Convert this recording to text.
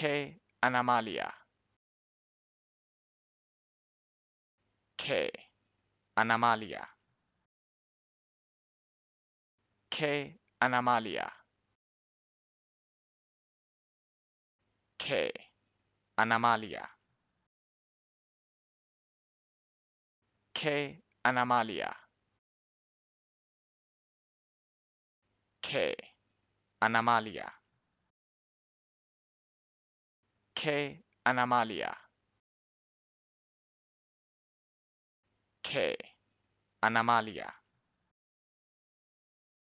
K. Anamalia K. Anamalia K. Anamalia K. Anamalia K. Anamalia K. Anamalia K. Anamalia K. Anamalia